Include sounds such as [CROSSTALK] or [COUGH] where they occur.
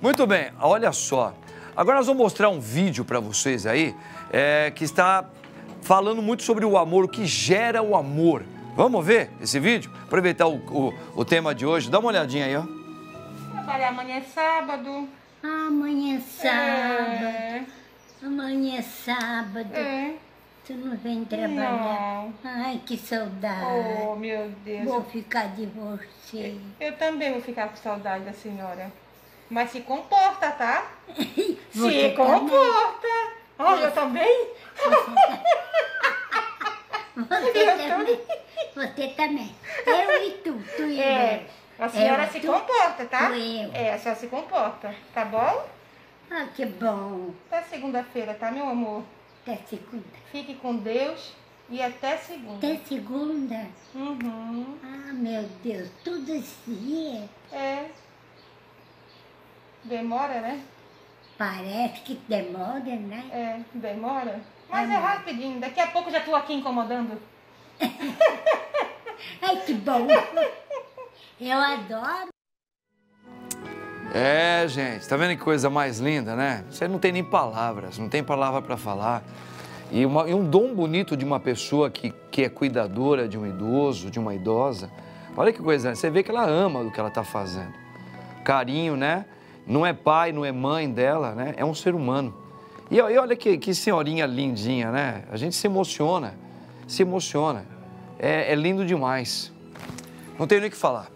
Muito bem, olha só. Agora nós vamos mostrar um vídeo para vocês aí é, que está falando muito sobre o amor, o que gera o amor. Vamos ver esse vídeo? Aproveitar o, o, o tema de hoje. Dá uma olhadinha aí, ó. Trabalhar amanhã é sábado. Amanhã é sábado. É. Amanhã é sábado. É. Tu não vem trabalhar. Não. Ai, que saudade. Oh, meu Deus. Vou ficar de você. Eu também vou ficar com saudade da senhora. Mas se comporta, tá? [LAUGHS] Você se comporta. Oh, eu [LAUGHS] também? Você Eu também. Você também. Eu e tu. Tu e É. eu. A senhora Eu, se tu- comporta, tá? tu eu. É, a senhora se comporta, tá bom? Ah, que bom. Até segunda-feira, tá, meu amor? Até segunda. Fique com Deus e até segunda. Até segunda. Uhum. Ah, meu Deus. Tudo dia. É. Demora, né? Parece que demora, né? É, demora. Mas é Demora. rapidinho. Daqui a pouco já tô aqui incomodando. [LAUGHS] Ai, que bom. Eu adoro. É, gente, tá vendo que coisa mais linda, né? Você não tem nem palavras, não tem palavra para falar. E, uma- e um dom bonito de uma pessoa que, que é cuidadora de um idoso, de uma idosa. Olha que coisa, você vê que ela ama o que ela tá fazendo. Carinho, né? Não é pai, não é mãe dela, né? É um ser humano. E, e olha que, que senhorinha lindinha, né? A gente se emociona, se emociona. É, é lindo demais. Não tenho nem o que falar.